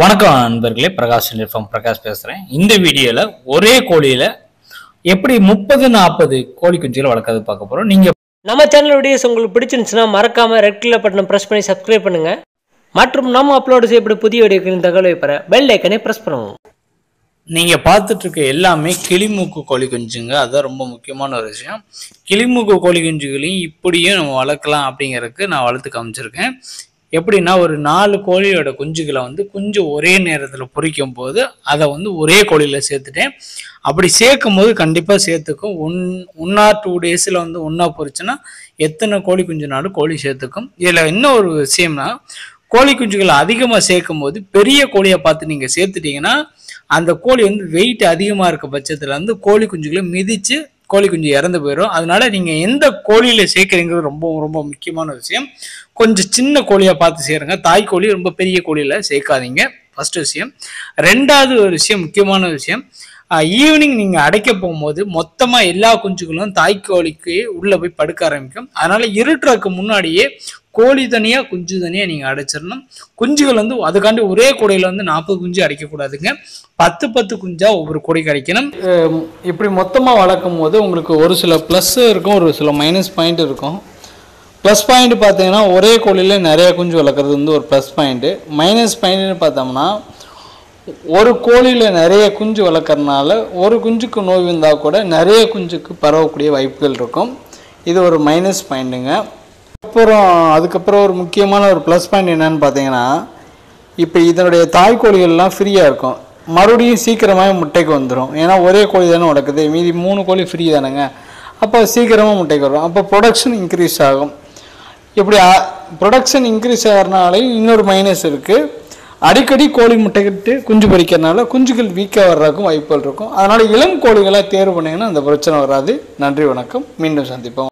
வணக்கம் நண்பர்களே பிரகாஷ் நிர்ஃபம் பிரகாஷ் பேசுறேன். இந்த வீடியோல ஒரே கோழியில எப்படி முப்பது நாற்பது கோழி குஞ்சுகளை வளர்க்கறது பார்க்க போறோம். நீங்க நம்ம சேனல் வீடியோஸ் உங்களுக்கு பிடிச்சிருந்துச்சுன்னா மறக்காம ரெட் கலர் பட்டன் ப்ரெஸ் பண்ணி சப்ஸ்கிரைப் பண்ணுங்க. மற்றும் நம்ம அப்லோடு செய்யப்பட்ட புதிய வீடியோக்களின் தகவலை பெற பெல் ஐக்கனை ப்ரெஸ் பண்ணுவோம். நீங்க பார்த்துட்டு இருக்க எல்லாமே கிளிமூக்கு கோழி குஞ்சுங்க. அதான் ரொம்ப முக்கியமான ஒரு விஷயம். கிளிமூக்கு கோழி குஞ்சுகளையும் இப்படியும் நம்ம வளர்க்கலாம் அப்படிங்கறதுக்கு நான் வளர்த்து காமிச்சிருக்கேன். எப்படின்னா ஒரு நாலு கோழியோட குஞ்சுகளை வந்து குஞ்சு ஒரே நேரத்தில் பொரிக்கும் போது அதை வந்து ஒரே கோழியில் சேர்த்துட்டேன். அப்படி சேர்க்கும் போது கண்டிப்பாக சேர்த்துக்கும். ஒன் ஒன் ஆர் டூ டேஸில் வந்து ஒன்றா பொறிச்சுன்னா எத்தனை கோழி குஞ்சுனாலும் கோழி சேர்த்துக்கும். இதில் இன்னும் ஒரு விஷயம்னா கோழி குஞ்சுகளை அதிகமாக சேர்க்கும் போது பெரிய கோழியை பார்த்து நீங்கள் சேர்த்துட்டீங்கன்னா அந்த கோழி வந்து வெயிட் அதிகமாக இருக்க பட்சத்தில் வந்து கோழி குஞ்சுகளை மிதித்து கோழி குஞ்சு இறந்து போயிடும். அதனால நீங்கள் எந்த கோழியில் சேர்க்குறீங்கிறது ரொம்ப ரொம்ப முக்கியமான விஷயம். கொஞ்சம் சின்ன கோழியாக பார்த்து சேருங்க. தாய் கோழி ரொம்ப பெரிய கோழியில் சேர்க்காதீங்க. ஃபர்ஸ்ட் விஷயம். ரெண்டாவது ஒரு விஷயம் முக்கியமான விஷயம். ஈவினிங் நீங்கள் அடைக்க போகும்போது மொத்தமாக எல்லா குஞ்சுகளும் தாய் கோழிக்கு உள்ளே போய் படுக்க ஆரம்பிக்கும். அதனால இருட்டுறதுக்கு முன்னாடியே கோழி தனியாக குஞ்சு தனியாக நீங்கள் அடைச்சிடணும் குஞ்சுகள் வந்து அதுக்காண்டி ஒரே கூடையில் வந்து நாற்பது குஞ்சு அடைக்கக்கூடாதுங்க. பத்து பத்து குஞ்சா ஒவ்வொரு கூடைக்கு அடைக்கணும். இப்படி மொத்தமாக வளர்க்கும் போது உங்களுக்கு ஒரு சில ப்ளஸ் இருக்கும் ஒரு சில மைனஸ் பாயிண்ட் இருக்கும். ப்ளஸ் பாயிண்ட் பார்த்தீங்கன்னா ஒரே கோழியில் நிறைய குஞ்சு வளர்க்குறது வந்து ஒரு ப்ளஸ் பாயிண்ட்டு மைனஸ் பாயிண்ட்னு பார்த்தோம்னா ஒரு கோழியில் நிறைய குஞ்சு வளர்க்குறதுனால ஒரு குஞ்சுக்கு நோய் வந்தால் கூட நிறைய குஞ்சுக்கு பரவக்கூடிய வாய்ப்புகள் இருக்கும். இது ஒரு மைனஸ் பாயிண்ட்டுங்க அப்புறம் அதுக்கப்புறம் ஒரு முக்கியமான ஒரு ப்ளஸ் பாயிண்ட் என்னன்னு பார்த்தீங்கன்னா இப்போ இதனுடைய தாய் கோழிகள்லாம் ஃப்ரீயாக இருக்கும். மறுபடியும் சீக்கிரமாகவே முட்டைக்கு வந்துடும் ஏன்னா ஒரே கோழி தானே உடக்குது மீதி மூணு கோழி ஃப்ரீ தானேங்க. அப்போ சீக்கிரமாக முட்டைக்கு வரும் அப்போ ப்ரொடக்ஷன் இன்க்ரீஸ் ஆகும். இப்படி ப்ரொடக்ஷன் இன்க்ரீஸ் ஆகிறனாலையும் இன்னொரு மைனஸ் இருக்குது அடிக்கடி கோழி முட்டைக்கிட்டு குஞ்சு பொரிக்கிறனால குஞ்சுகள் வீக்காக வர்றதுக்கும் வாய்ப்புகள் இருக்கும். அதனால் இளம் கோழிகளாக தேர்வு பண்ணிங்கன்னா அந்த பிரச்சனை வராது. நன்றி வணக்கம். மீண்டும் சந்திப்போம்.